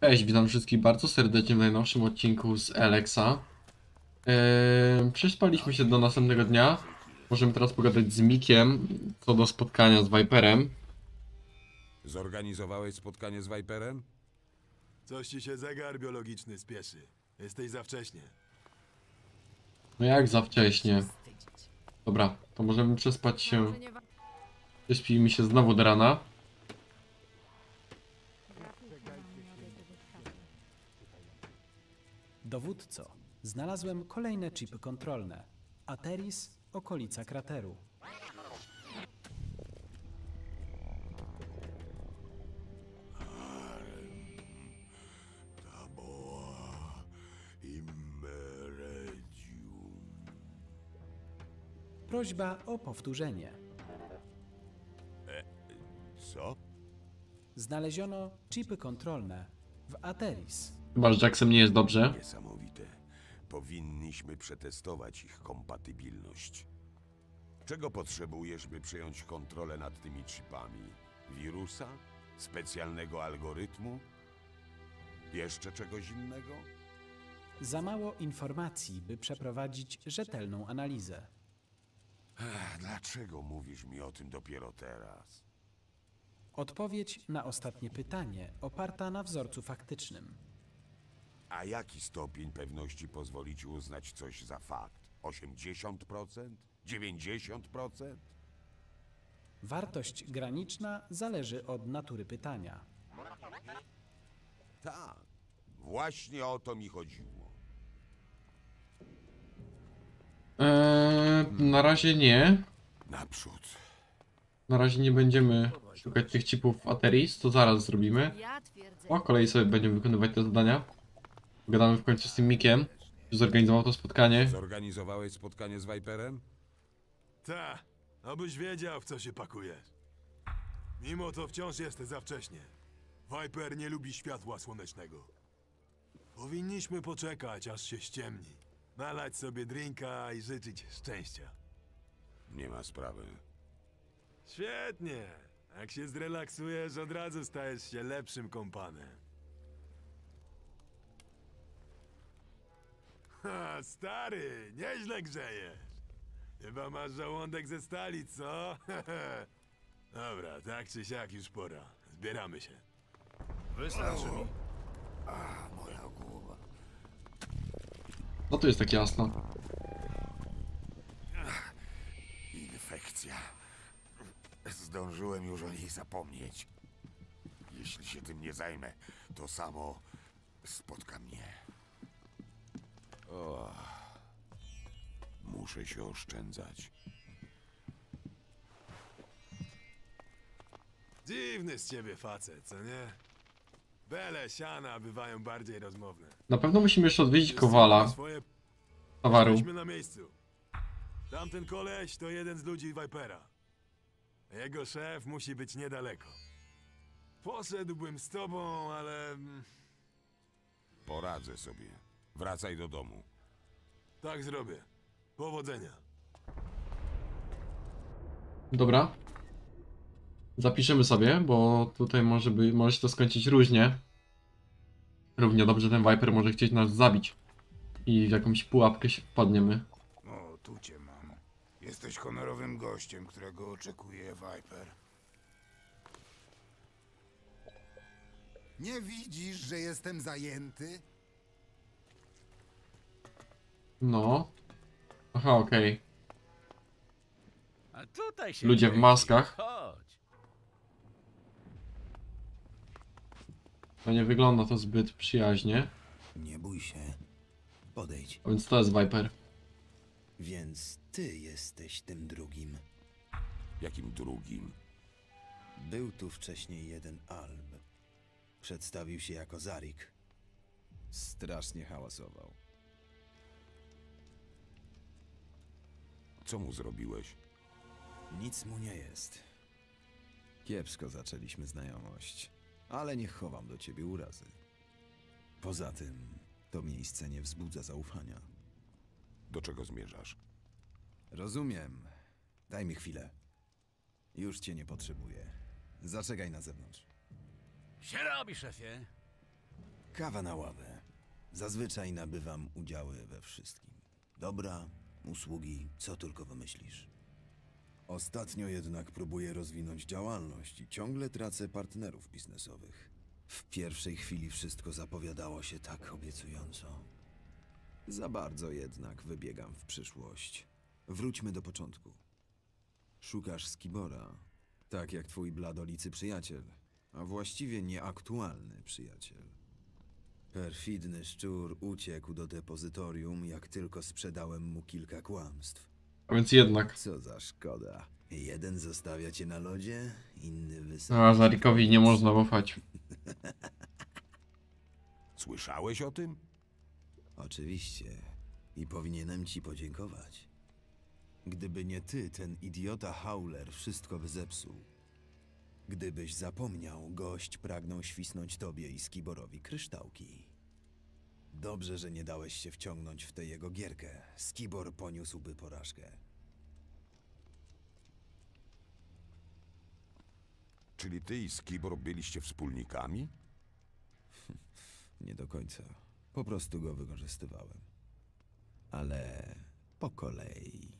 Cześć, witam wszystkich bardzo serdecznie w najnowszym odcinku z Alexa. Eee, przespaliśmy się do następnego dnia. Możemy teraz pogadać z Mikiem co do spotkania z Viperem. Zorganizowałeś spotkanie z Viperem? Coś ci się zegar biologiczny spieszy. Jesteś za wcześnie. No jak za wcześnie. Dobra, to możemy przespać się. Prześpijmy się znowu do rana. Dowódco, znalazłem kolejne chipy kontrolne. Ateris, okolica krateru. Prośba o powtórzenie. Co? Znaleziono chipy kontrolne w Ateris. Chyba, że Jackson nie jest dobrze. Niesamowite. Powinniśmy przetestować ich kompatybilność. Czego potrzebujesz, by przejąć kontrolę nad tymi chipami? Wirusa? Specjalnego algorytmu? Jeszcze czegoś innego? Za mało informacji, by przeprowadzić rzetelną analizę. Ech, dlaczego mówisz mi o tym dopiero teraz? Odpowiedź na ostatnie pytanie oparta na wzorcu faktycznym. A jaki stopień pewności pozwoli ci uznać coś za fakt? 80%? 90%? Wartość graniczna zależy od natury pytania. Tak. Właśnie o to mi chodziło. Eee, na razie nie. Naprzód. Na razie nie będziemy szukać tych chipów w Ateris, to zaraz zrobimy. Po kolei sobie będziemy wykonywać te zadania. Pogadamy w końcu z tym Mikiem, który zorganizował to spotkanie. Zorganizowałeś spotkanie z Viperem? Ta, abyś wiedział, w co się pakujesz. Mimo to wciąż jesteś za wcześnie. Viper nie lubi światła słonecznego. Powinniśmy poczekać, aż się ściemni. Nalać sobie drinka i życzyć szczęścia. Nie ma sprawy. Świetnie. Jak się zrelaksujesz, od razu stajesz się lepszym kompanem. Ha, stary, nieźle grzejesz. Chyba masz żołądek ze stali, co? Dobra, tak czy siak już pora. Zbieramy się. Wystarczy mi. No to jest tak jasno. Infekcja. Zdążyłem już o niej zapomnieć. Jeśli się tym nie zajmę, to samo spotka mnie. Muszę się oszczędzać. Dziwny z ciebie facet, co nie? Bele siana bywają bardziej rozmowne. Na pewno musimy jeszcze odwiedzić Kowala, Swoje towaru. Jesteśmy na miejscu. Tamten koleś to jeden z ludzi Vipera. Jego szef musi być niedaleko. Poszedłbym z tobą, ale Poradzę sobie. Wracaj do domu. tak zrobię. Powodzenia. Dobra. Zapiszemy sobie, bo tutaj może, by, może się to skończyć różnie. Równie dobrze ten Viper może chcieć nas zabić. I w jakąś pułapkę się wpadniemy. O, tu cię mam. Jesteś honorowym gościem, którego oczekuje Viper. Nie widzisz, że jestem zajęty? No. Aha, okej. A tutaj się Ludzie w kręci. maskach. Chodź. No nie wygląda to zbyt przyjaźnie. Nie bój się. Podejdź. A więc to jest Viper. Więc ty jesteś tym drugim. Jakim drugim? Był tu wcześniej jeden Alb. Przedstawił się jako Zarik. Strasznie hałasował. Co mu zrobiłeś? Nic mu nie jest. Kiepsko zaczęliśmy znajomość, ale nie chowam do ciebie urazy. Poza tym, to miejsce nie wzbudza zaufania. Do czego zmierzasz? Rozumiem. Daj mi chwilę. Już cię nie potrzebuję. Zaczekaj na zewnątrz. Się robi, szefie. Kawa na ławę. Zazwyczaj nabywam udziały we wszystkim. Dobra, usługi, co tylko wymyślisz. Ostatnio jednak próbuję rozwinąć działalność i ciągle tracę partnerów biznesowych. W pierwszej chwili wszystko zapowiadało się tak obiecująco. Za bardzo jednak wybiegam w przyszłość. Wróćmy do początku. Szukasz Skibora, tak jak twój bladolicy przyjaciel, a właściwie nieaktualny przyjaciel. Perfidny szczur uciekł do depozytorium, jak tylko sprzedałem mu kilka kłamstw. A więc jednak. Co za szkoda. Jeden zostawia cię na lodzie, inny No, wysadza. a Zarikowi nie można ufać. Słyszałeś o tym? Oczywiście. I powinienem ci podziękować. Gdyby nie ty, ten idiota Howler wszystko by zepsuł. Gdybyś zapomniał, gość pragnął świsnąć tobie i Skiborowi kryształki. Dobrze, że nie dałeś się wciągnąć w tę jego gierkę. Skibor poniósłby porażkę. Czyli ty i Skibor byliście wspólnikami? Nie do końca. Po prostu go wykorzystywałem. Ale po kolei.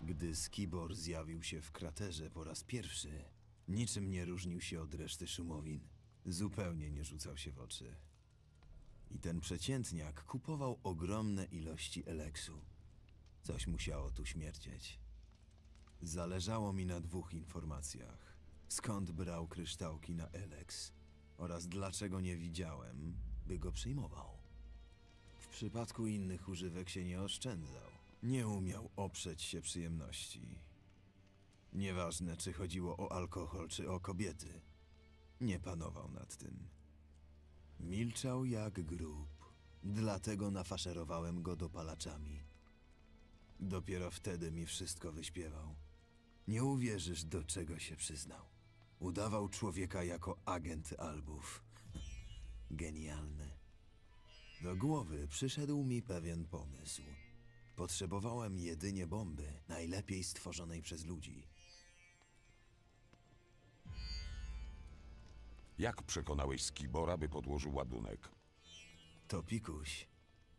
Gdy Skibor zjawił się w kraterze po raz pierwszy, niczym nie różnił się od reszty szumowin. Zupełnie nie rzucał się w oczy. I ten przeciętniak kupował ogromne ilości eleksu. Coś musiało tu śmierdzieć. Zależało mi na dwóch informacjach. Skąd brał kryształki na Elex oraz dlaczego nie widziałem, by go przyjmował. W przypadku innych używek się nie oszczędzał. Nie umiał oprzeć się przyjemności. Nieważne, czy chodziło o alkohol, czy o kobiety. Nie panował nad tym. Milczał jak grób. Dlatego nafaszerowałem go dopalaczami. Dopiero wtedy mi wszystko wyśpiewał. Nie uwierzysz, do czego się przyznał. Udawał człowieka jako agent albów. Genialny. Do głowy przyszedł mi pewien pomysł. Potrzebowałem jedynie bomby, najlepiej stworzonej przez ludzi. Jak przekonałeś Skibora, by podłożył ładunek? To pikuś.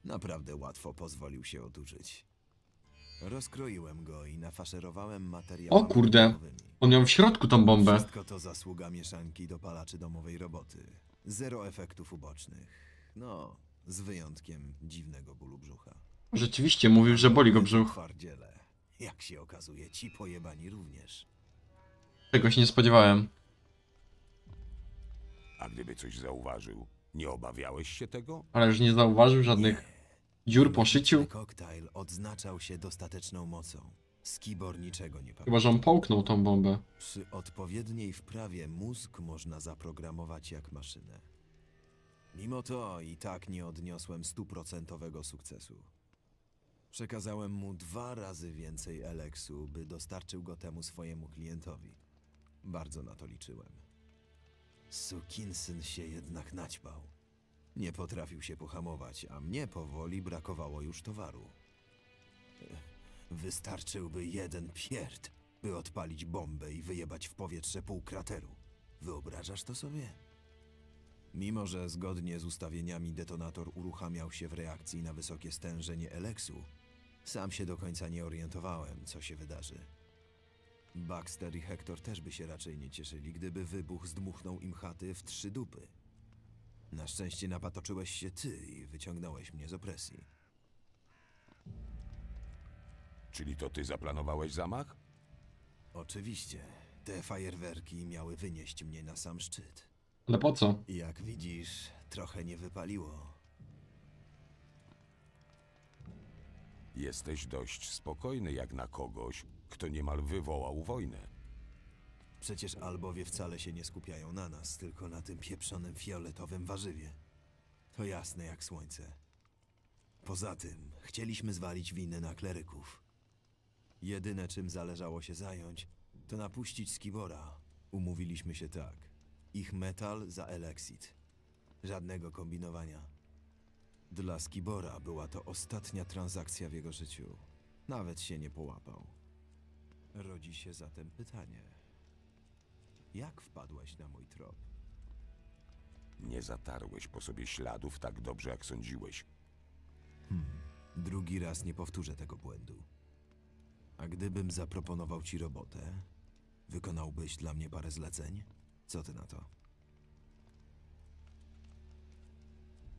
Naprawdę łatwo pozwolił się odurzyć. Rozkroiłem go i nafaszerowałem materiałami O kurde. domowymi. On miał w środku tą bombę. Wszystko to zasługa mieszanki dopalaczy domowej roboty. Zero efektów ubocznych. No, z wyjątkiem dziwnego bólu brzucha. Rzeczywiście mówił, że boli go brzuch. Twardziele. Jak się okazuje, ci pojebani również. Tego się nie spodziewałem. A gdyby coś zauważył, nie obawiałeś się tego? Ale już nie zauważył żadnych dziur po szyciu. Koktajl odznaczał się dostateczną mocą. Skibor niczego nie pamiętał. Chyba, że on połknął tą bombę. Przy odpowiedniej wprawie mózg można zaprogramować jak maszynę. Mimo to i tak nie odniosłem stuprocentowego sukcesu. Przekazałem mu dwa razy więcej eleksu, by dostarczył go temu swojemu klientowi. Bardzo na to liczyłem. Sukinsyn się jednak naćpał. Nie potrafił się pohamować, a mnie powoli brakowało już towaru. Wystarczyłby jeden pierd, by odpalić bombę i wyjebać w powietrze pół krateru. Wyobrażasz to sobie? Mimo, że zgodnie z ustawieniami detonator uruchamiał się w reakcji na wysokie stężenie eleksu, sam się do końca nie orientowałem, co się wydarzy. Baxter i Hector też by się raczej nie cieszyli, gdyby wybuch zdmuchnął im chaty w trzy dupy. Na szczęście napatoczyłeś się ty i wyciągnąłeś mnie z opresji. Czyli to ty zaplanowałeś zamach? Oczywiście, te fajerwerki miały wynieść mnie na sam szczyt. Ale po co? Jak widzisz, trochę nie wypaliło. Jesteś dość spokojny jak na kogoś, kto niemal wywołał wojnę. Przecież albowie wcale się nie skupiają na nas, tylko na tym pieprzonym fioletowym warzywie. To jasne jak słońce. Poza tym, chcieliśmy zwalić winę na kleryków. Jedyne, czym zależało się zająć, to napuścić Skibora. Umówiliśmy się tak. Ich metal za Elexit. Żadnego kombinowania. Dla Skibora była to ostatnia transakcja w jego życiu. Nawet się nie połapał. Rodzi się zatem pytanie. Jak wpadłeś na mój trop? Nie zatarłeś po sobie śladów tak dobrze, jak sądziłeś. Drugi raz nie powtórzę tego błędu. A gdybym zaproponował ci robotę, wykonałbyś dla mnie parę zleceń? Co ty na to?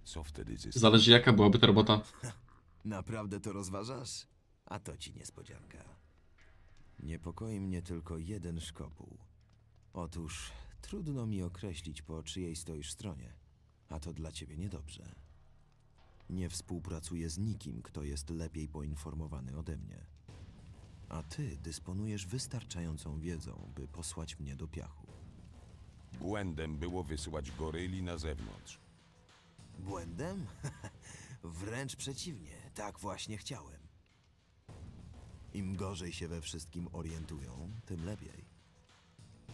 Co wtedy zyskasz? Zależy jaka byłaby ta robota. Naprawdę to rozważasz? A to ci niespodzianka. Niepokoi mnie tylko jeden szkopuł. Otóż trudno mi określić, po czyjej stoisz stronie, a to dla ciebie niedobrze. Nie współpracuję z nikim, kto jest lepiej poinformowany ode mnie. A ty dysponujesz wystarczającą wiedzą, by posłać mnie do piachu. Błędem było wysyłać goryli na zewnątrz. Błędem? Wręcz przeciwnie, tak właśnie chciałem. Im gorzej się we wszystkim orientują, tym lepiej.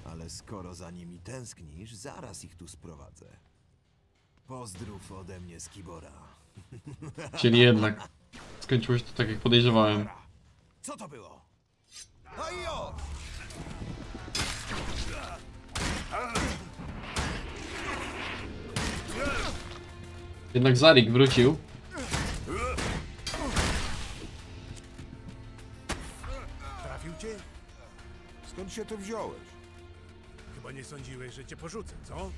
Ale skoro za nimi tęsknisz, zaraz ich tu sprowadzę. Pozdrów ode mnie z Kibora. Czyli jednak skończyło się to tak jak podejrzewałem. Co to było? Ajo! Jednak Zarik wrócił. Skąd się tu wziąłeś? Chyba nie sądziłeś, że cię porzucę, co?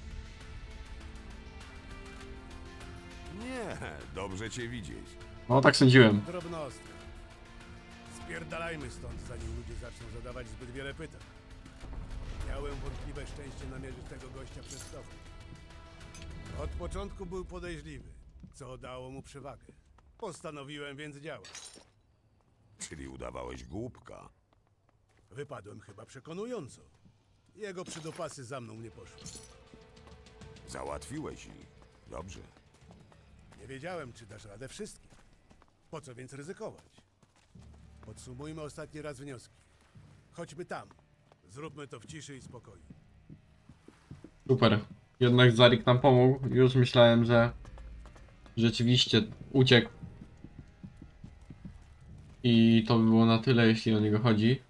Nie, dobrze cię widzieć. No tak sądziłem. Drobnostka. Spierdalajmy stąd, zanim ludzie zaczną zadawać zbyt wiele pytań. Miałem wątpliwe szczęście namierzyć tego gościa przed tobą. Od początku był podejrzliwy, co dało mu przewagę. Postanowiłem więc działać. Czyli udawałeś głupka. Wypadłem chyba przekonująco. Jego przydopasy za mną nie poszły. Załatwiłeś ich. Dobrze. Nie wiedziałem, czy dasz radę wszystkim. Po co więc ryzykować? Podsumujmy ostatni raz wnioski. Chodźmy tam. Zróbmy to w ciszy i spokoju. Super. Jednak Zarik nam pomógł. Już myślałem, że rzeczywiście uciekł. I to by było na tyle, jeśli o niego chodzi.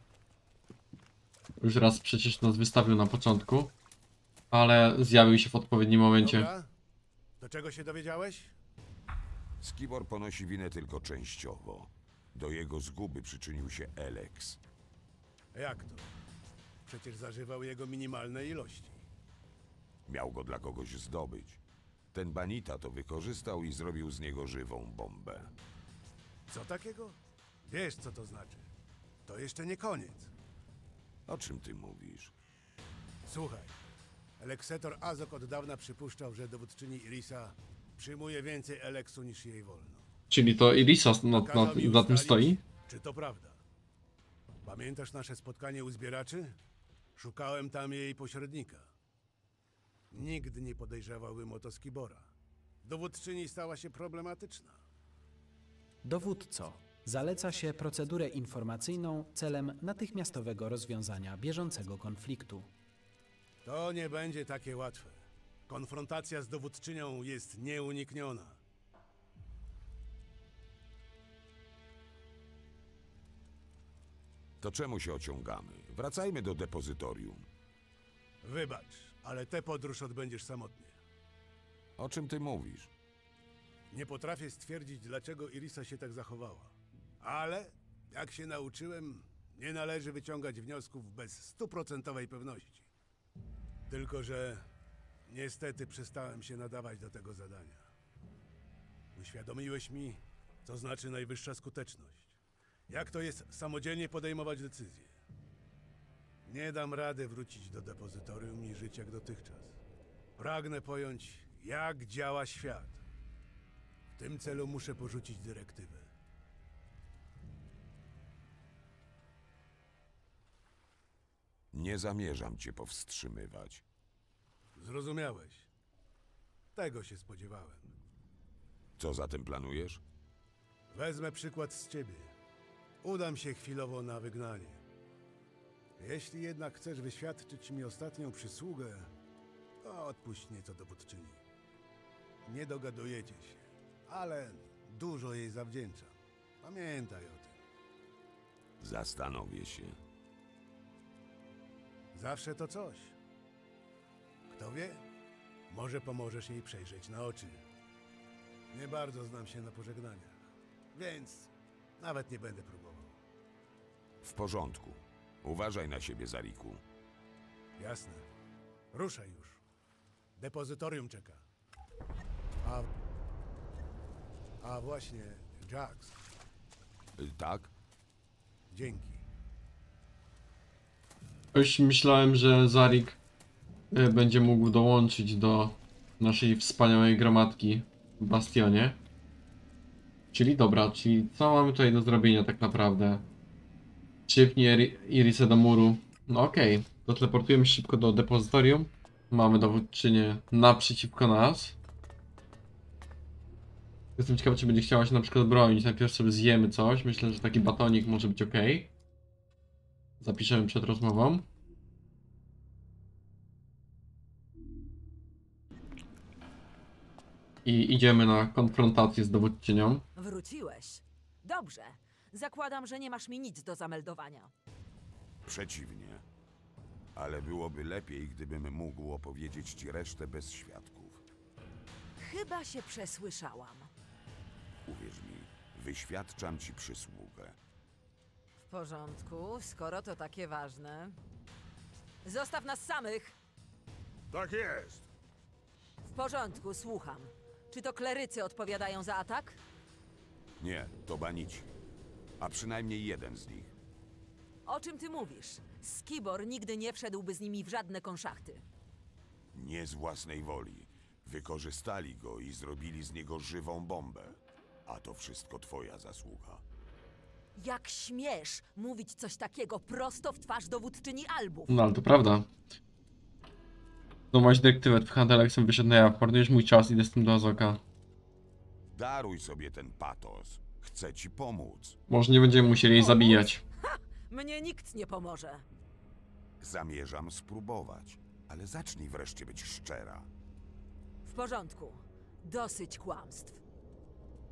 Już raz przecież nas wystawił na początku. Ale zjawił się w odpowiednim momencie. Dobra? Do czego się dowiedziałeś? Skibor ponosi winę tylko częściowo. Do jego zguby przyczynił się Elex. Jak to? Przecież zażywał jego minimalne ilości. Miał go dla kogoś zdobyć. Ten banita to wykorzystał i zrobił z niego żywą bombę. Co takiego? Wiesz, co to znaczy. To jeszcze nie koniec. O czym ty mówisz? Słuchaj. Eleksetor Azok od dawna przypuszczał, że dowódczyni Irisa przyjmuje więcej Eleksu niż jej wolno. Czyli to Irisa na, na, za tym stoi? Czy to prawda? Pamiętasz nasze spotkanie u zbieraczy? Szukałem tam jej pośrednika. Nigdy nie podejrzewałbym o to Skibora. Dowódczyni stała się problematyczna. Dowódco, zaleca się procedurę informacyjną celem natychmiastowego rozwiązania bieżącego konfliktu. To nie będzie takie łatwe. Konfrontacja z dowódczynią jest nieunikniona. To czemu się ociągamy? Wracajmy do depozytorium. Wybacz, ale tę podróż odbędziesz samotnie. O czym ty mówisz? Nie potrafię stwierdzić, dlaczego Irisa się tak zachowała. Ale, jak się nauczyłem, nie należy wyciągać wniosków bez stuprocentowej pewności. Tylko, że niestety przestałem się nadawać do tego zadania. Uświadomiłeś mi, co znaczy najwyższa skuteczność. Jak to jest samodzielnie podejmować decyzje. Nie dam rady wrócić do depozytorium i żyć jak dotychczas. Pragnę pojąć, jak działa świat. W tym celu muszę porzucić dyrektywę. Nie zamierzam cię powstrzymywać. Zrozumiałeś. Tego się spodziewałem. Co zatem planujesz? Wezmę przykład z ciebie. Udam się chwilowo na wygnanie. Jeśli jednak chcesz wyświadczyć mi ostatnią przysługę, to odpuść nieco dowódczyni. Nie dogadujecie się, ale dużo jej zawdzięczam. Pamiętaj o tym. Zastanowię się. Zawsze to coś. Kto wie? Może pomożesz jej przejrzeć na oczy. Nie bardzo znam się na pożegnaniach, więc nawet nie będę próbował. W porządku. Uważaj na siebie, Zariku. Jasne. Ruszaj już. Depozytorium czeka. A... A właśnie, Jax. Y, Tak? Dzięki. Już myślałem, że Zarik y, będzie mógł dołączyć do naszej wspaniałej gromadki w Bastionie. Czyli dobra, czyli co mamy tutaj do zrobienia tak naprawdę? Szybnij Iri- Irisę do muru. No okej, to teleportujemy się szybko do depozytorium. Mamy dowódczynię naprzeciwko nas. Jestem ciekawy, czy będzie chciała się na przykład bronić. Najpierw sobie zjemy coś. Myślę, że taki batonik może być ok. Zapiszemy przed rozmową. I idziemy na konfrontację z dowódczynią. Wróciłeś. Dobrze. Zakładam, że nie masz mi nic do zameldowania. Przeciwnie. Ale byłoby lepiej, gdybym mógł opowiedzieć ci resztę bez świadków. Chyba się przesłyszałam. Uwierz mi, wyświadczam ci przysługę. W porządku, skoro to takie ważne. Zostaw nas samych! Tak jest! W porządku, słucham. Czy to klerycy odpowiadają za atak? Nie, to banici. A przynajmniej jeden z nich. O czym ty mówisz? Skibor nigdy nie wszedłby z nimi w żadne konszachty. Nie z własnej woli. Wykorzystali go i zrobili z niego żywą bombę. A to wszystko twoja zasługa. Jak śmiesz mówić coś takiego prosto w twarz dowódczyni Albów? No ale to prawda. Złamać dyrektywę, twój handel wyszedł na jaw. Marnujesz mój czas, idę z tym do Azoka. Daruj sobie ten patos. Chcę ci pomóc. Może nie będziemy musieli jej zabijać. Mnie nikt nie pomoże. Zamierzam spróbować. Ale zacznij wreszcie być szczera. W porządku. Dosyć kłamstw.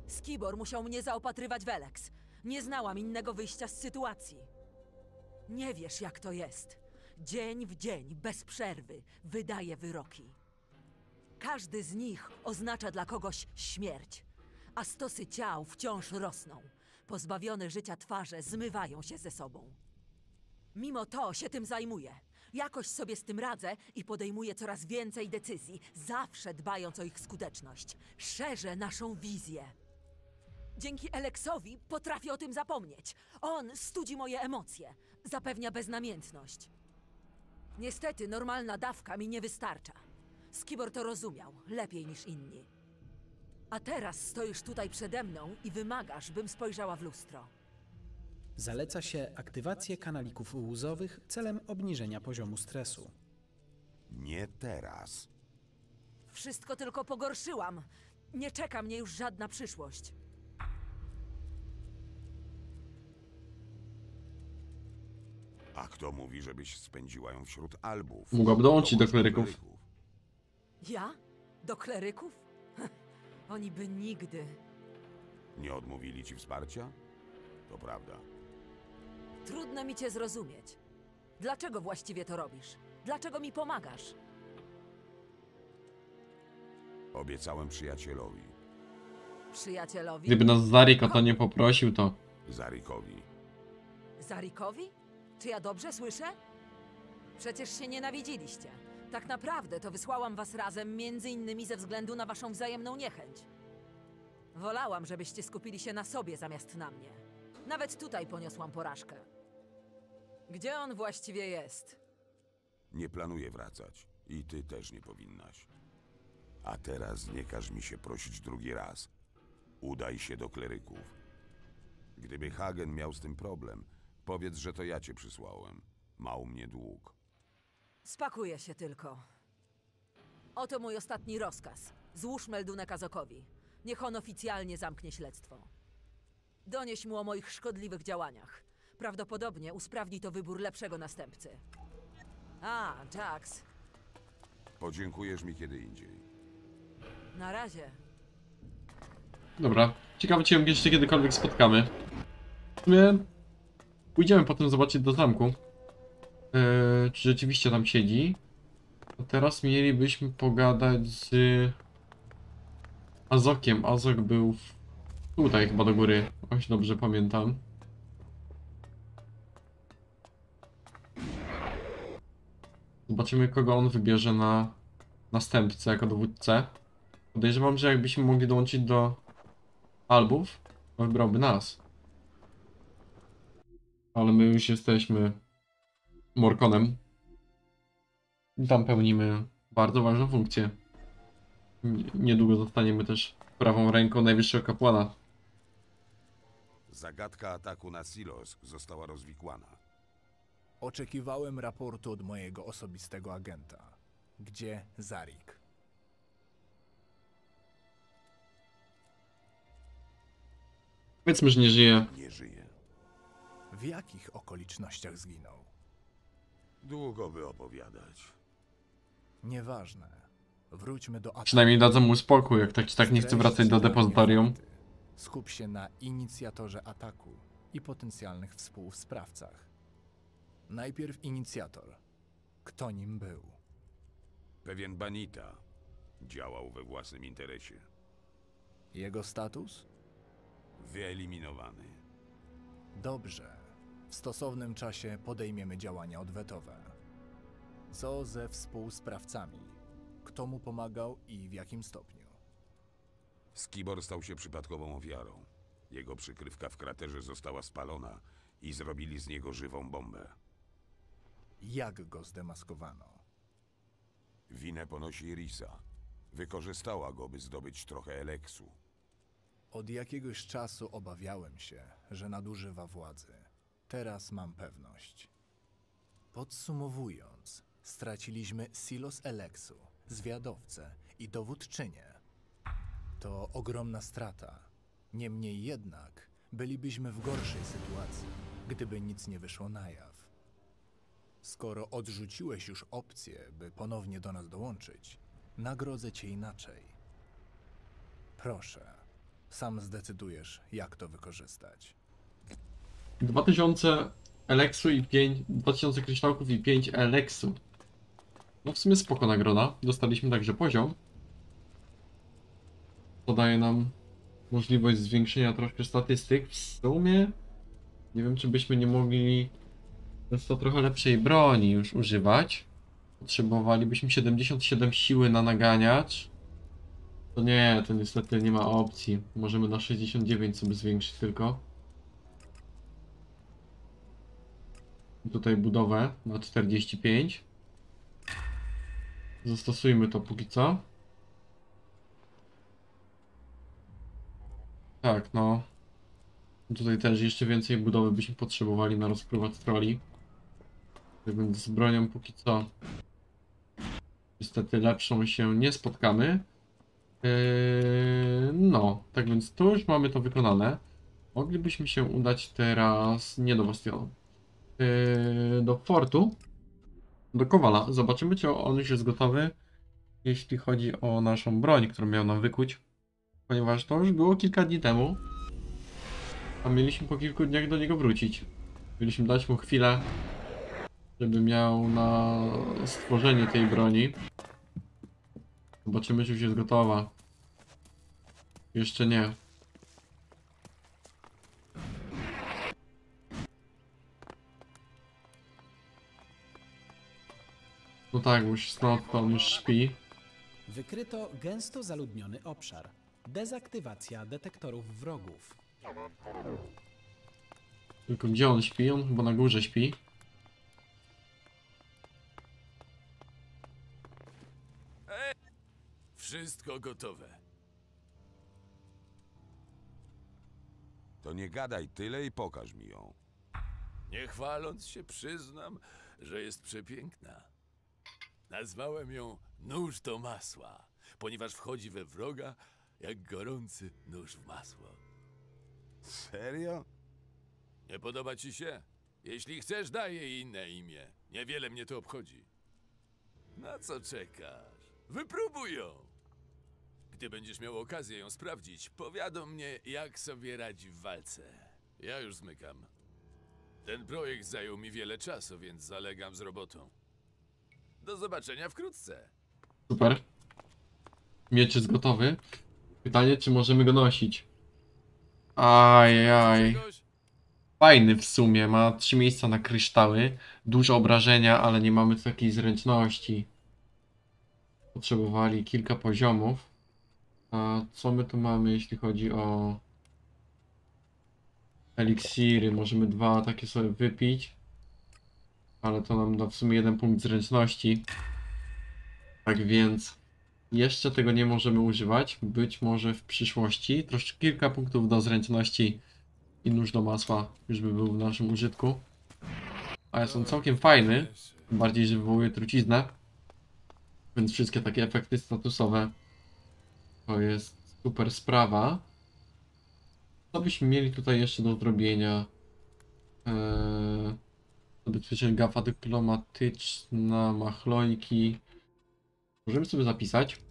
Skibor musiał mnie zaopatrywać w Elex. Nie znałam innego wyjścia z sytuacji. Nie wiesz, jak to jest. Dzień w dzień, bez przerwy, wydaje wyroki. Każdy z nich oznacza dla kogoś śmierć, a stosy ciał wciąż rosną. Pozbawione życia twarze zmywają się ze sobą. Mimo to się tym zajmuję. Jakoś sobie z tym radzę i podejmuję coraz więcej decyzji, zawsze dbając o ich skuteczność. Szerzę naszą wizję. Dzięki Eleksowi potrafię o tym zapomnieć. On studzi moje emocje, zapewnia beznamiętność. Niestety, normalna dawka mi nie wystarcza. Skibor to rozumiał, lepiej niż inni. A teraz stoisz tutaj przede mną i wymagasz, bym spojrzała w lustro. Zaleca się aktywację kanalików łzowych celem obniżenia poziomu stresu. Nie teraz. Wszystko tylko pogorszyłam. Nie czeka mnie już żadna przyszłość. A kto mówi, żebyś spędziła ją wśród albów? Mogłaby dołączyć do kleryków. Ja? Do kleryków? Oni by nigdy. Nie odmówili ci wsparcia? To prawda. Trudno mi cię zrozumieć. Dlaczego właściwie to robisz? Dlaczego mi pomagasz? Obiecałem przyjacielowi, Przyjacielowi? Gdyby nas Zarik o to nie poprosił, to Zarikowi. Zarikowi? Czy ja dobrze słyszę? Przecież się nienawidziliście. Tak naprawdę to wysłałam was razem między innymi ze względu na waszą wzajemną niechęć. Wolałam, żebyście skupili się na sobie zamiast na mnie. Nawet tutaj poniosłam porażkę. Gdzie on właściwie jest? Nie planuję wracać. I ty też nie powinnaś. A teraz nie każ mi się prosić drugi raz. Udaj się do kleryków. Gdyby Hagen miał z tym problem, powiedz, że to ja cię przysłałem. Ma u mnie dług. Spakuję się tylko. Oto mój ostatni rozkaz. Złóż meldunek Azokowi. Niech on oficjalnie zamknie śledztwo. Donieś mu o moich szkodliwych działaniach. Prawdopodobnie usprawni to wybór lepszego następcy. A, Jax. Podziękujesz mi kiedy indziej. Na razie. Dobra. Ciekawe, czy ją jeszcze kiedykolwiek spotkamy. W sumie pójdziemy potem zobaczyć do zamku. Eee, czy rzeczywiście tam siedzi. A teraz mielibyśmy pogadać z Azokiem. Azok był w... tutaj chyba do góry, o dobrze pamiętam. Zobaczymy kogo on wybierze na następcę jako dowódcę. Podejrzewam, że jakbyśmy mogli dołączyć do Albów, to wybrałby nas. Ale my już jesteśmy Morkonem. I tam pełnimy bardzo ważną funkcję. Niedługo zostaniemy też prawą ręką najwyższego kapłana. Zagadka ataku na Silos została rozwikłana. Oczekiwałem raportu od mojego osobistego agenta. Gdzie Zarik? Powiedzmy, że nie żyje. Nie żyje. W jakich okolicznościach zginął? Długo by opowiadać. Nieważne. Wróćmy do ataku. Przynajmniej dadzą mu spokój, jak tak czy tak nie chce wracać do depozytorium. Skup się na inicjatorze ataku i potencjalnych współsprawcach. Najpierw inicjator. Kto nim był? Pewien Banita działał we własnym interesie. Jego status? Wyeliminowany. Dobrze. W stosownym czasie podejmiemy działania odwetowe. Co ze współsprawcami? Kto mu pomagał i w jakim stopniu? Skibor stał się przypadkową ofiarą. Jego przykrywka w kraterze została spalona i zrobili z niego żywą bombę. Jak go zdemaskowano? Winę ponosi Risa. Wykorzystała go, by zdobyć trochę eleksu. Od jakiegoś czasu obawiałem się, że nadużywa władzy. Teraz mam pewność. Podsumowując, straciliśmy Silos Eleksu, zwiadowcę i dowódczynię. To ogromna strata. Niemniej jednak bylibyśmy w gorszej sytuacji, gdyby nic nie wyszło na jaw. Skoro odrzuciłeś już opcję, by ponownie do nas dołączyć, nagrodzę cię inaczej. Proszę, sam zdecydujesz, jak to wykorzystać. 2000 Eleksu i 5... 2000 kryształków i 5 Eleksu. No w sumie spoko nagroda. Dostaliśmy także poziom. To daje nam możliwość zwiększenia troszkę statystyk. W sumie nie wiem, czy byśmy nie mogli przez to trochę lepszej broni już używać. Potrzebowalibyśmy 77 siły na naganiacz. To nie, to niestety nie ma opcji. Możemy na 69 sobie zwiększyć tylko. Tutaj budowę na 45. Zastosujmy to póki co. Tak, no. Tutaj też jeszcze więcej budowy byśmy potrzebowali na rozpływacz troli. Więc z bronią póki co niestety lepszą się nie spotkamy. Yy, no, tak więc tu już mamy to wykonane. Moglibyśmy się udać teraz nie do Bastionu. Yy, do fortu. Do Kowala. Zobaczymy, czy on już jest gotowy, jeśli chodzi o naszą broń, którą miał nam wykuć. Ponieważ to już było kilka dni temu. A mieliśmy po kilku dniach do niego wrócić. Mieliśmy dać mu chwilę, żeby miał na stworzenie tej broni. Zobaczymy, czy już jest gotowa. Jeszcze nie. No tak, bo już Snot to on już śpi. Wykryto gęsto zaludniony obszar. Dezaktywacja detektorów wrogów. Tylko gdzie on śpi? On chyba na górze śpi. Wszystko gotowe. To nie gadaj tyle i pokaż mi ją. Nie chwaląc się, przyznam, że jest przepiękna. Nazwałem ją nóż do masła, ponieważ wchodzi we wroga jak gorący nóż w masło. Serio? Nie podoba ci się? Jeśli chcesz, daj jej inne imię. Niewiele mnie to obchodzi. Na co czekasz? Wypróbuj ją! Gdy będziesz miał okazję ją sprawdzić, powiadom mnie, jak sobie radzi w walce. Ja już zmykam. Ten projekt zajął mi wiele czasu, więc zalegam z robotą. Do zobaczenia wkrótce. Super. Miecz jest gotowy. Pytanie, czy możemy go nosić? Ajaj. Fajny w sumie, ma trzy miejsca na kryształy, dużo obrażenia, ale nie mamy takiej zręczności. Potrzebowali kilka poziomów. A co my tu mamy, jeśli chodzi o eliksiry? Możemy dwa takie sobie wypić, ale to nam da w sumie jeden punkt zręczności. Tak więc jeszcze tego nie możemy używać. Być może w przyszłości. Troszkę kilka punktów do zręczności i nóż do masła już by był w naszym użytku. Ale są całkiem fajny, bardziej, że wywołuje truciznę. Więc wszystkie takie efekty statusowe to jest super sprawa. Co byśmy mieli tutaj jeszcze do zrobienia? Eee, zabezpieczenie gafa dyplomatyczna, machlojki. Możemy sobie zapisać.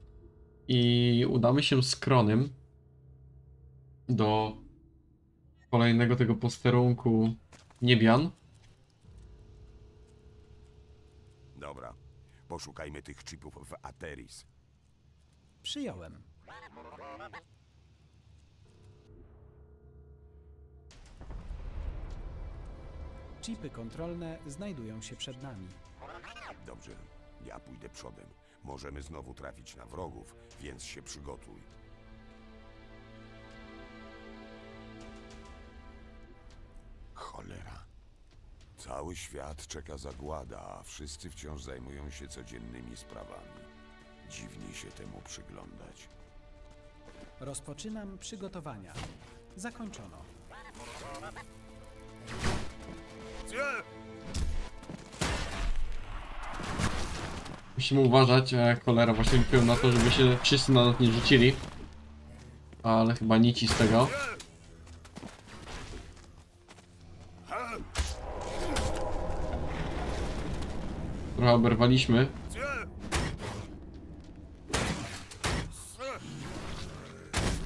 I udamy się z Kronym do kolejnego tego posterunku niebian. Dobra, poszukajmy tych chipów w Ateris. Przyjąłem. Chipy kontrolne znajdują się przed nami. Dobrze, ja pójdę przodem. Możemy znowu trafić na wrogów, więc się przygotuj. Cholera. Cały świat czeka zagłada, a wszyscy wciąż zajmują się codziennymi sprawami. Dziwnie się temu przyglądać. Rozpoczynam przygotowania. Zakończono. Musimy uważać, e, cholera, właśnie liczyłem na to, żeby się wszyscy na nas nie rzucili. Ale chyba nici z tego. Trochę oberwaliśmy.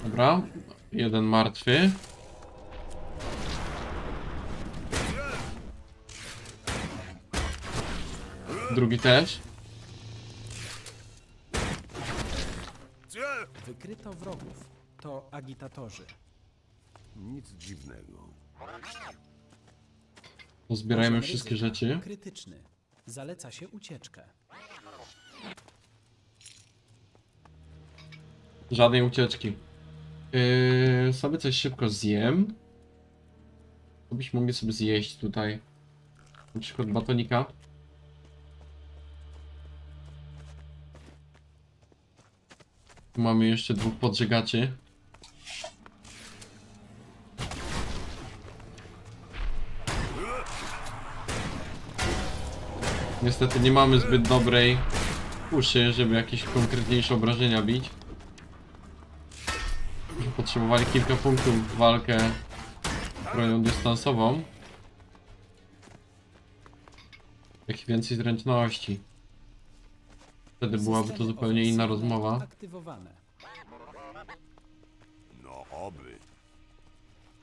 Dobra, jeden martwy. Drugi też. Wykryto wrogów. To agitatorzy. Nic dziwnego. Pozbierajmy Poziom wszystkie ryzyka rzeczy. Krytyczny. Zaleca się ucieczkę. Żadnej ucieczki. Yy, sobie coś szybko zjem. To byśmy mogli sobie zjeść tutaj. Na przykład batonika. Tu mamy jeszcze dwóch podżegaczy. Niestety nie mamy zbyt dobrej uszy, żeby jakieś konkretniejsze obrażenia bić. Potrzebowali kilka punktów w walkę bronią dystansową. Jak i więcej zręczności. Wtedy byłaby to zupełnie inna rozmowa. No oby.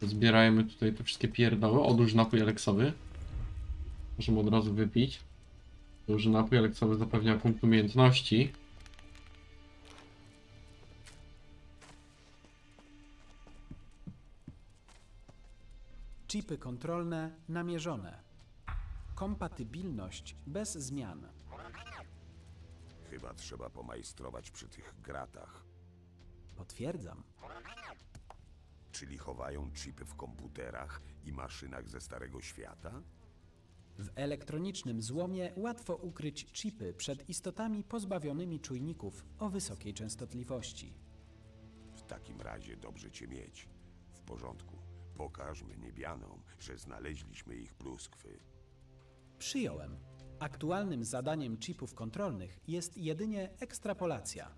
Zbierajmy tutaj te wszystkie pierdoły. Odłóż napój eleksowy. Możemy od razu wypić. Duży napój eleksowy zapewnia punkt umiejętności. Chipy kontrolne namierzone. Kompatybilność bez zmian. Chyba trzeba pomajstrować przy tych gratach. Potwierdzam. Czyli chowają chipy w komputerach i maszynach ze Starego Świata? W elektronicznym złomie łatwo ukryć chipy przed istotami pozbawionymi czujników o wysokiej częstotliwości. W takim razie dobrze cię mieć. W porządku. Pokażmy niebianom, że znaleźliśmy ich pluskwy. Przyjąłem. Aktualnym zadaniem chipów kontrolnych jest jedynie ekstrapolacja.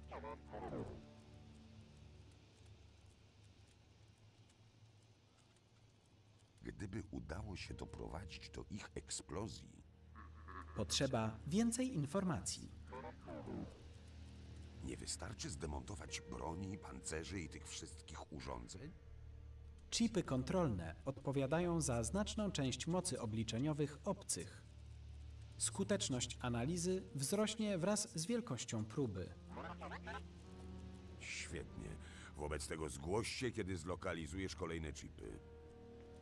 Gdyby udało się doprowadzić do ich eksplozji, Potrzeba więcej informacji. nie wystarczy zdemontować broni, pancerzy i tych wszystkich urządzeń? Chipy kontrolne odpowiadają za znaczną część mocy obliczeniowych obcych. Skuteczność analizy wzrośnie wraz z wielkością próby. Świetnie. Wobec tego zgłoś się, kiedy zlokalizujesz kolejne chipy.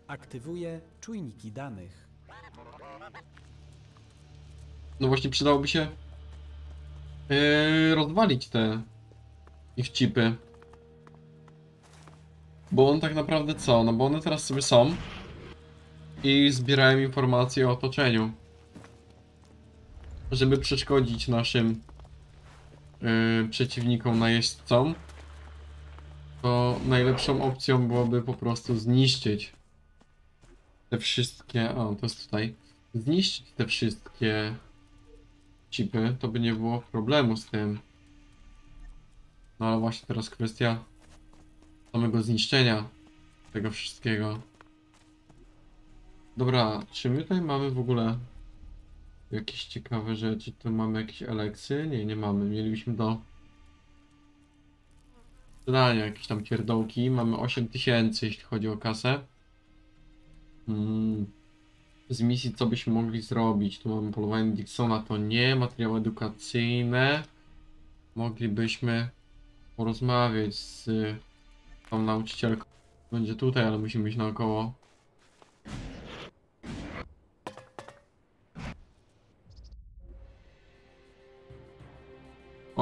Aktywuje czujniki danych. No właśnie przydałoby się yy, rozwalić te ich chipy. Bo on tak naprawdę co? No bo one teraz sobie są i zbierają informacje o otoczeniu. Żeby przeszkodzić naszym yy, przeciwnikom, najeźdźcom, to najlepszą opcją byłoby po prostu zniszczyć te wszystkie. O, to jest tutaj. Zniszczyć te wszystkie chipy, to by nie było problemu z tym. No ale właśnie teraz kwestia samego zniszczenia tego wszystkiego. Dobra, czy my tutaj mamy w ogóle jakieś ciekawe rzeczy? Tu mamy jakieś eleksy? Nie, nie mamy. Mielibyśmy do sprzedania jakieś tam pierdołki. Mamy 8000 jeśli chodzi o kasę. Mm. Z misji co byśmy mogli zrobić? Tu mamy polowanie Dixona, to nie. Materiały edukacyjne. Moglibyśmy porozmawiać z tą nauczycielką. Będzie tutaj, ale musimy iść naokoło.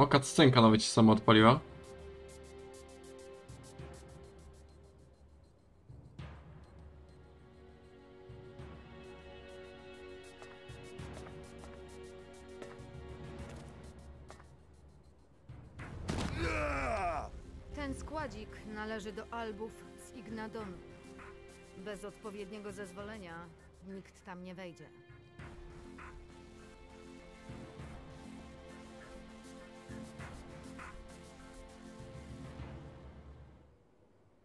O, cutscenka nawet się sama odpaliła. Ten składzik należy do albów z Ignadonu. Bez odpowiedniego zezwolenia nikt tam nie wejdzie.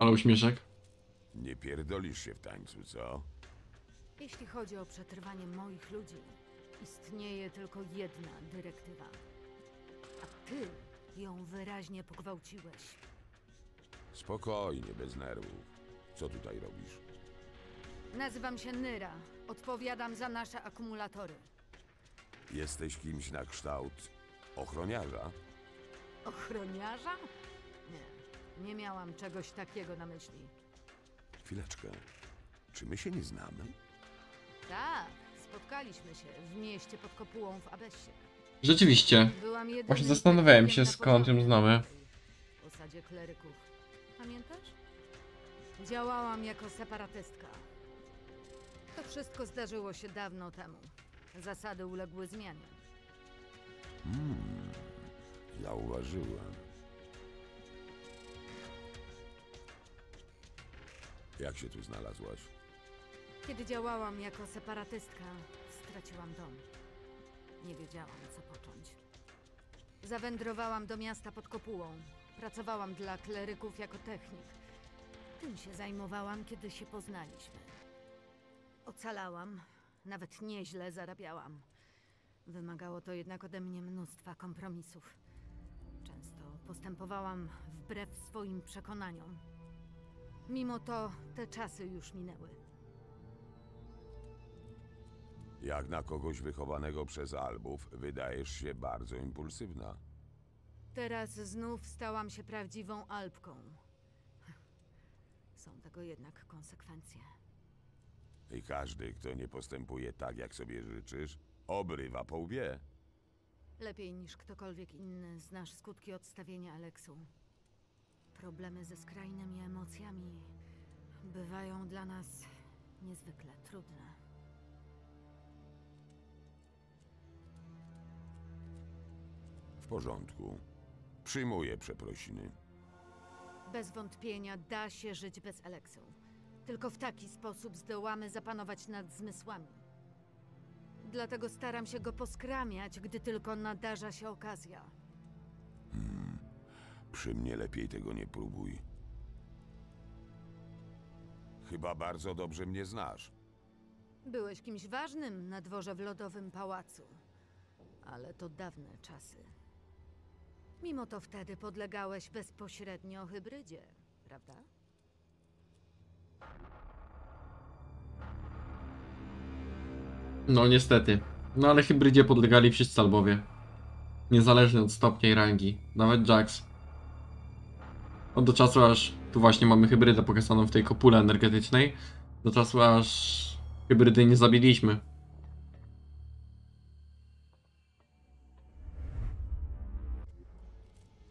Ale uśmieszek. Nie pierdolisz się w tańcu, co? Jeśli chodzi o przetrwanie moich ludzi, istnieje tylko jedna dyrektywa. A ty ją wyraźnie pogwałciłeś. Spokojnie, bez nerwów. Co tutaj robisz? Nazywam się Nyra. Odpowiadam za nasze akumulatory. Jesteś kimś na kształt ochroniarza? Ochroniarza? Nie, miałam czegoś takiego na myśli. Chwileczkę. Czy my się nie znamy? Tak, spotkaliśmy się w mieście pod kopułą w Abessie. Rzeczywiście. Byłam jedynym Właśnie zastanawiałem się na skąd ją znamy. w osadzie kleryków. Pamiętasz? Działałam jako separatystka. To wszystko zdarzyło się dawno temu. Zasady uległy zmianie. Hmm, zauważyłem. Jak się tu znalazłaś? Kiedy działałam jako separatystka, straciłam dom. Nie wiedziałam, co począć. Zawędrowałam do miasta pod kopułą. Pracowałam dla kleryków jako technik. Tym się zajmowałam, kiedy się poznaliśmy. Ocalałam, nawet nieźle zarabiałam. Wymagało to jednak ode mnie mnóstwa kompromisów. Często postępowałam wbrew swoim przekonaniom. Mimo to te czasy już minęły. Jak na kogoś wychowanego przez Albów, wydajesz się bardzo impulsywna. Teraz znów stałam się prawdziwą Alpką. Są tego jednak konsekwencje. I każdy, kto nie postępuje tak, jak sobie życzysz, obrywa po łbie. Lepiej niż ktokolwiek inny znasz skutki odstawienia Aleksu. Problemy ze skrajnymi emocjami bywają dla nas niezwykle trudne. W porządku. Przyjmuję przeprosiny. Bez wątpienia da się żyć bez Aleksu. Tylko w taki sposób zdołamy zapanować nad zmysłami. Dlatego staram się go poskramiać, gdy tylko nadarza się okazja. Przy mnie lepiej tego nie próbuj. Chyba bardzo dobrze mnie znasz. Byłeś kimś ważnym na dworze w lodowym pałacu. Ale to dawne czasy. Mimo to wtedy podlegałeś bezpośrednio hybrydzie, prawda? No niestety. No ale hybrydzie podlegali wszyscy albowie. Niezależnie od stopnia i rangi. Nawet Jax. Od do czasu aż... Tu właśnie mamy hybrydę pokazaną w tej kopule energetycznej. Do czasu aż... Hybrydy nie zabiliśmy.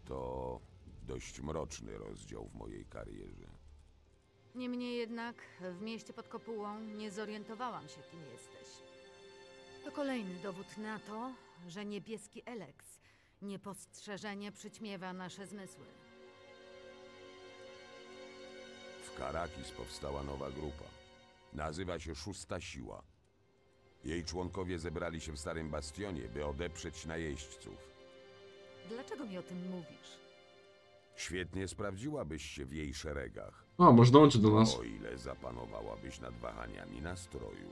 To dość mroczny rozdział w mojej karierze. Niemniej jednak w mieście pod kopułą nie zorientowałam się, kim jesteś. To kolejny dowód na to, że niebieski Eleks niepostrzeżenie przyćmiewa nasze zmysły. W Karakis powstała nowa grupa. Nazywa się Szósta Siła. Jej członkowie zebrali się w Starym Bastionie, by odeprzeć najeźdźców. Dlaczego mi o tym mówisz? Świetnie sprawdziłabyś się w jej szeregach, O, może dołączy do nas. o ile zapanowałabyś nad wahaniami nastroju.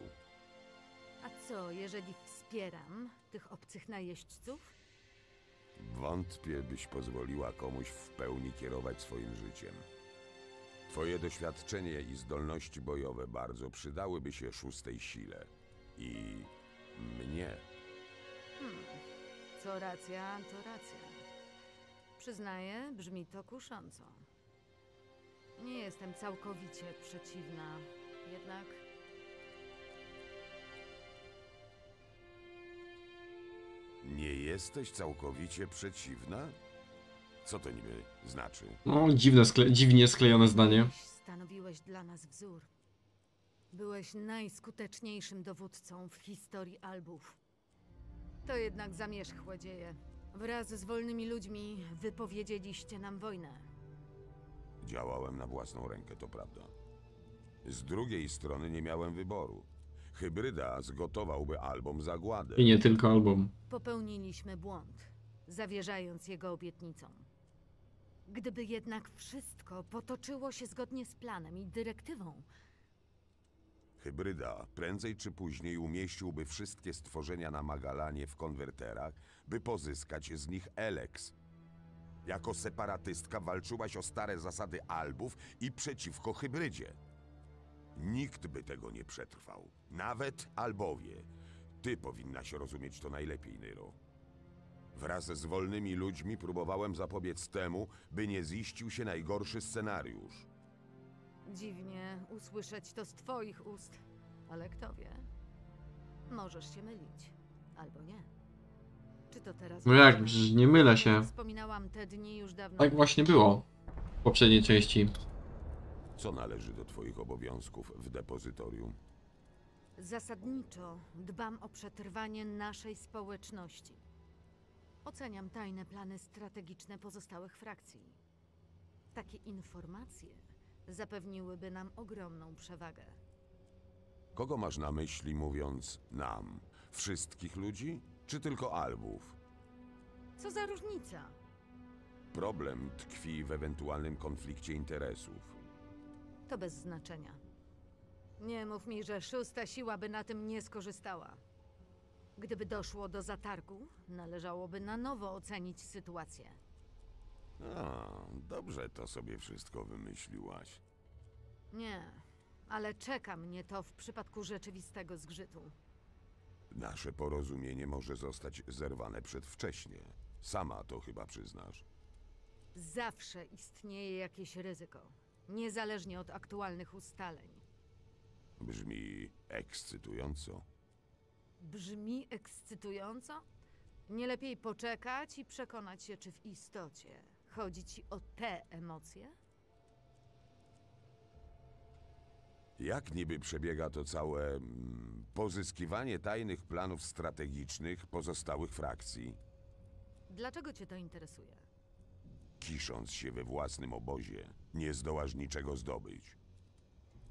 A co, jeżeli wspieram tych obcych najeźdźców? Wątpię, byś pozwoliła komuś w pełni kierować swoim życiem. Twoje doświadczenie i zdolności bojowe bardzo przydałyby się szóstej sile. I mnie. Hmm, co racja, to racja. Przyznaję, brzmi to kusząco. Nie jestem całkowicie przeciwna, jednak Nie jesteś całkowicie przeciwna? Co to niby znaczy? No, dziwne skle dziwnie sklejone zdanie. stanowiłeś dla nas wzór. Byłeś najskuteczniejszym dowódcą w historii Albów. To jednak zamierzchłe dzieje. Wraz z wolnymi ludźmi wypowiedzieliście nam wojnę. Działałem na własną rękę, to prawda. Z drugiej strony nie miałem wyboru. Hybryda zgotowałby album zagładę. I nie tylko album. Popełniliśmy błąd, zawierzając jego obietnicom. Gdyby jednak wszystko potoczyło się zgodnie z planem i dyrektywą, Hybryda prędzej czy później umieściłby wszystkie stworzenia na Magalanie w konwerterach, by pozyskać z nich Elex. Jako separatystka walczyłaś o stare zasady albów i przeciwko hybrydzie. Nikt by tego nie przetrwał. Nawet albowie. Ty powinnaś rozumieć to najlepiej, Nyro. Wraz z wolnymi ludźmi próbowałem zapobiec temu, by nie ziścił się najgorszy scenariusz. dziwnie usłyszeć to z twoich ust, ale kto wie? Możesz się mylić, albo nie. Czy to teraz... No jak, nie mylę się. Wspominałam te dni już dawno. Tak właśnie było. W poprzedniej części. Co należy do Twoich obowiązków w depozytorium? Zasadniczo dbam o przetrwanie naszej społeczności. Oceniam tajne plany strategiczne pozostałych frakcji. Takie informacje zapewniłyby nam ogromną przewagę. Kogo masz na myśli mówiąc nam? Wszystkich ludzi, czy tylko albów? Co za różnica? Problem tkwi w ewentualnym konflikcie interesów. To bez znaczenia. Nie mów mi, że szósta siła by na tym nie skorzystała. Gdyby doszło do zatargu, należałoby na nowo ocenić sytuację. A, dobrze to sobie wszystko wymyśliłaś. Nie, ale czeka mnie to w przypadku rzeczywistego zgrzytu. Nasze porozumienie może zostać zerwane przedwcześnie. Sama to chyba przyznasz. Zawsze istnieje jakieś ryzyko, niezależnie od aktualnych ustaleń. Brzmi ekscytująco. Brzmi ekscytująco? Nie lepiej poczekać i przekonać się, czy w istocie chodzi ci o te emocje? Jak niby przebiega to całe mm, pozyskiwanie tajnych planów strategicznych pozostałych frakcji? Dlaczego cię to interesuje? Kisząc się we własnym obozie, nie zdołasz niczego zdobyć.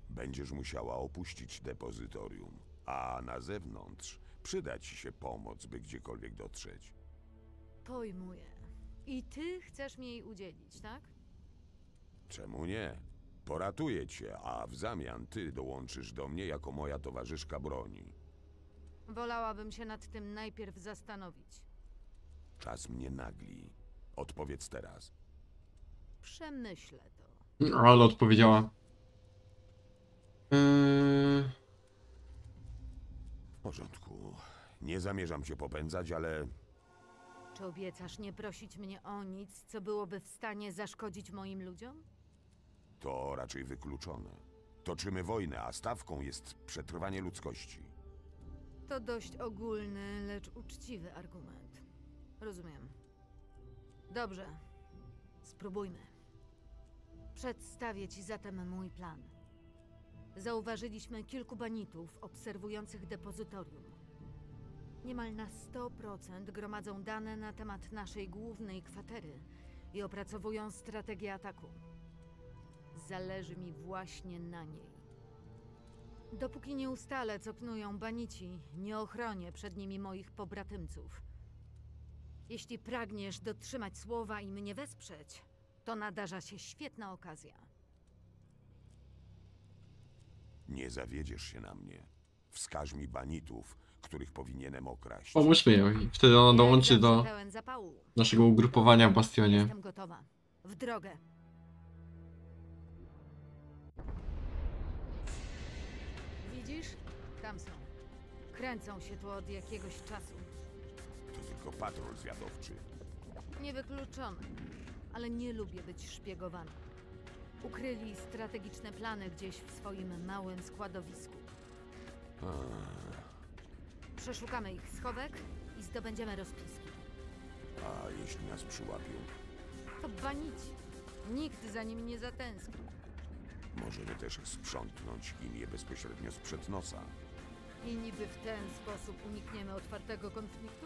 Będziesz musiała opuścić depozytorium, a na zewnątrz przyda ci się pomoc, by gdziekolwiek dotrzeć. Pojmuję. I ty chcesz mi jej udzielić, tak? Czemu nie? Poratuję cię, a w zamian ty dołączysz do mnie jako moja towarzyszka broni. Wolałabym się nad tym najpierw zastanowić. Czas mnie nagli. Odpowiedz teraz. Przemyślę to. Ale odpowiedziała. Yy... W porządku. Nie zamierzam cię popędzać, ale Czy obiecasz nie prosić mnie o nic, co byłoby w stanie zaszkodzić moim ludziom? to raczej wykluczone. Toczymy wojnę, a stawką jest przetrwanie ludzkości. To dość ogólny, lecz uczciwy argument. Rozumiem. Dobrze. Spróbujmy. Przedstawię ci zatem mój plan. Zauważyliśmy kilku banitów obserwujących depozytorium. Niemal na 100% gromadzą dane na temat naszej głównej kwatery i opracowują strategię ataku. Zależy mi właśnie na niej. Dopóki nie ustalę, co pnują banici, nie ochronię przed nimi moich pobratymców. Jeśli pragniesz dotrzymać słowa i mnie wesprzeć, to nadarza się świetna okazja. Nie zawiedziesz się na mnie. Wskaż mi banitów, których powinienem okraść. Pomóżmy jej. Wtedy ona dołączy do pełen zapału. naszego ugrupowania w Bastionie. Jestem gotowa. W drogę. Widzisz? Tam są. Kręcą się tu od jakiegoś czasu. To tylko patrol zwiadowczy. Niewykluczone, ale nie lubię być szpiegowana. Ukryli strategiczne plany gdzieś w swoim małym składowisku. Przeszukamy ich schowek i zdobędziemy rozpiski. A jeśli nas przyłapią, To banici. Nikt za nim nie zatęskni. możemy też sprzątnąć im je bezpośrednio sprzed nosa. I niby w ten sposób unikniemy otwartego konfliktu?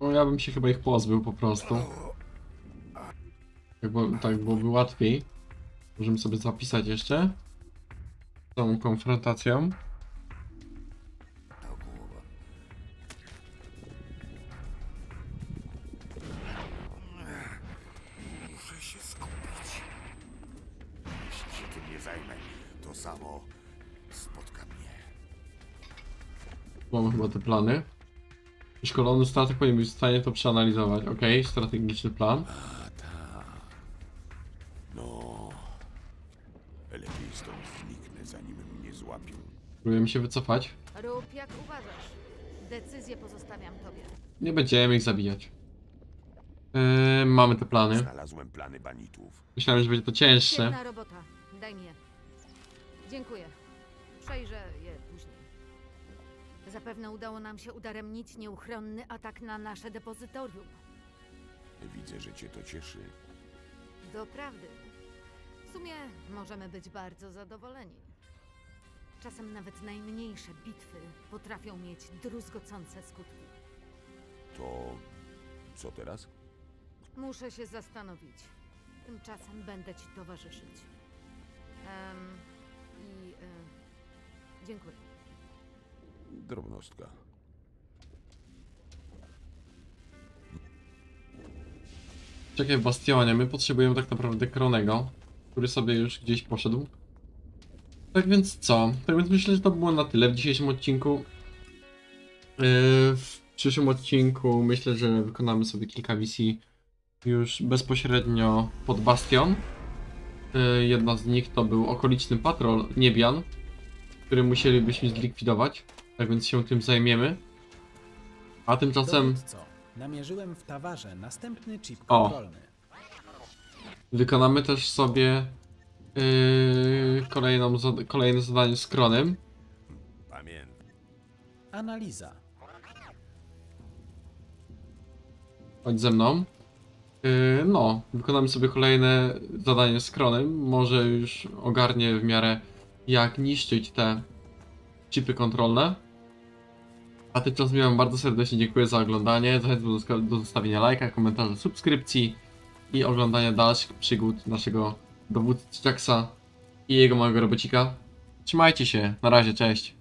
No ja bym się chyba ich pozbył po prostu. Tak, bo, tak byłoby łatwiej. Możemy sobie zapisać jeszcze. Tą konfrontacją. Muszę się skupić. Jeśli się tym nie zajmę, to samo spotka mnie. Mamy chyba te plany. Szkolony statek powinien być w stanie to przeanalizować. Ok, strategiczny plan. Próbujemy się wycofać. Rób jak uważasz. Decyzję pozostawiam tobie. Nie będziemy ich zabijać. Yy, mamy te plany. Znalazłem plany banitów. Myślałem, że będzie to cięższe. Świetna robota. Daj mi je. Dziękuję. Przejrzę je później. Zapewne udało nam się udaremnić nieuchronny atak na nasze depozytorium. Widzę, że cię to cieszy. Doprawdy. W sumie możemy być bardzo zadowoleni. Czasem nawet najmniejsze bitwy potrafią mieć druzgocące skutki. To co teraz? Muszę się zastanowić. Tymczasem będę ci towarzyszyć. Em, I e, dziękuję. Drobnostka. Czekaj w Bastionie, my potrzebujemy tak naprawdę Kronego, który sobie już gdzieś poszedł. Tak więc co? Tak więc myślę, że to było na tyle w dzisiejszym odcinku. Yy, W przyszłym odcinku myślę, że wykonamy sobie kilka misji już bezpośrednio pod Bastion. Yy, Jedna z nich to był okoliczny patrol Niebian, który musielibyśmy zlikwidować. Tak więc się tym zajmiemy. A tymczasem namierzyłem w tawarze następny chip O. kontrolny. Wykonamy też sobie yy, kolejną, kolejne zadanie z Kronem. Pamiętam. Analiza. Chodź ze mną. Yy, no, wykonamy sobie kolejne zadanie z Kronem. Może już ogarnie w miarę jak niszczyć te chipy kontrolne. A tymczasem ja bardzo serdecznie dziękuję za oglądanie. Zachęcam do, do zostawienia lajka, komentarza, subskrypcji i oglądania dalszych przygód naszego dowódcy Jacksa i jego małego robocika. Trzymajcie się, na razie, cześć.